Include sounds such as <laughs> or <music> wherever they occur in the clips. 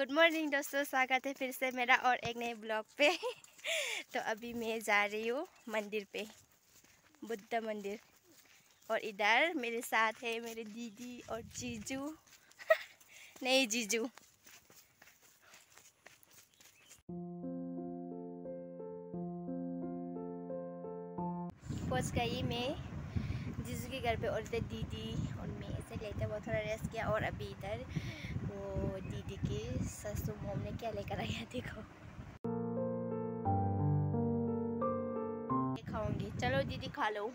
Good morning दोस्तों, स्वागत है फिर से मेरा और एक नए ब्लॉग पे। <laughs> तो अभी मैं जा रही हूँ मंदिर पे, बुद्ध मंदिर। और इधर मेरे साथ है मेरे दीदी और जीजू। <laughs> नहीं, जीजू। पहुँच गई मैं जीजू के घर पे और इधर दीदी और मैं, ऐसे लेते वो थोड़ा रेस्ट किया और अभी इधर वो दीदी की ससुर मोम ने क्या लेकर आया देखो। खाऊँगी। चलो दीदी खा लो।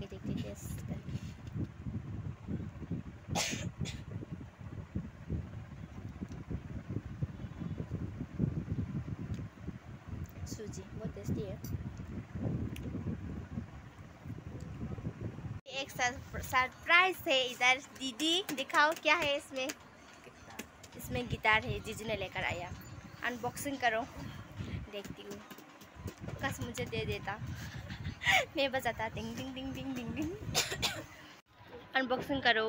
देखते टेस्ट <coughs> सूजी, बहुत टेस्टी है। एक सरप्राइज़ है इधर। दीदी दिखाओ क्या है इसमें? इसमें गिटार है जीजू ने लेकर आया। अनबॉक्सिंग करो। देखती हूँ। कस मुझे दे देता। <laughs> मैं बजाता डिंग डिंग डिंग डिंग डिंग डिंग अनबॉक्सिंग करो।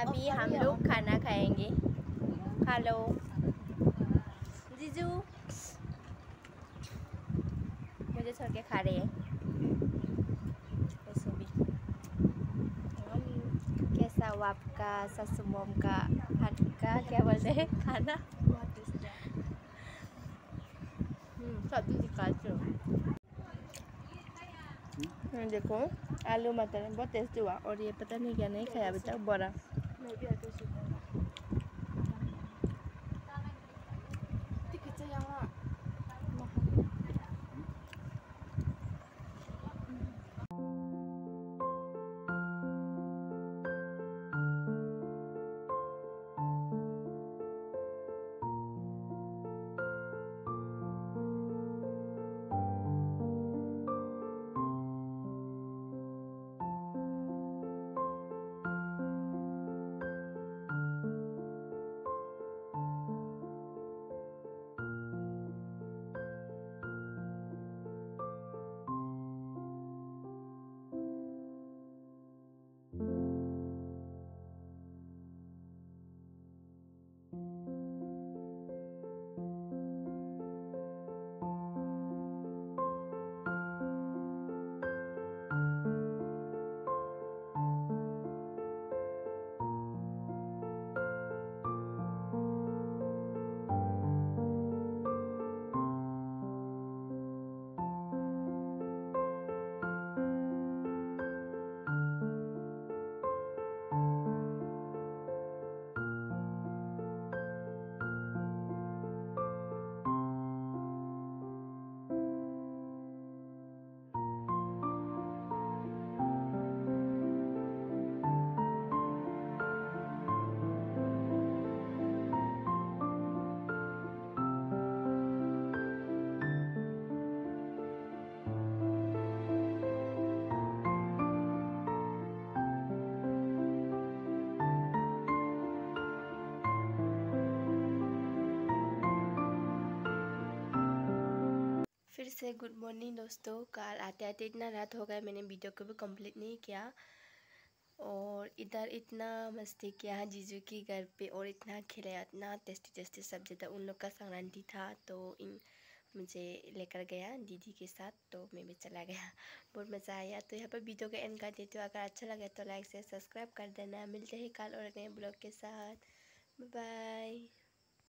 अभी हम लोग खाना खाएँगे। खा लो जीजू। मुझे छोड़ के खा रहे हैं। कैसा हुआ आपका ससु मोम का हाथ का क्या बोलते हैं? खाना? सब्ज़ी दिखाती हूँ देखो आलू मटर बहुत टेस्टी हुआ और ये पता नहीं क्या नहीं खाया अभी तक बड़ा। मैं भी आते सीखूँगा फिर से गुड मॉर्निंग दोस्तों। कल आते आते इतना रात हो गया, मैंने वीडियो को भी कंप्लीट नहीं किया। और इधर इतना मस्ती किया जीजू की घर पे और इतना खिलाया इतना टेस्टी टेस्टी सब्ज़ी था। उन लोग का संक्रांति था तो इन मुझे लेकर गया दीदी के साथ तो मैं भी चला गया। बहुत मज़ा आया। तो यहाँ पर वीडियो का एंड कर देती हूँ। अगर अच्छा लगे तो लाइक से सब्सक्राइब कर देना। मिलते हैं कल और नए ब्लॉग के साथ। बाय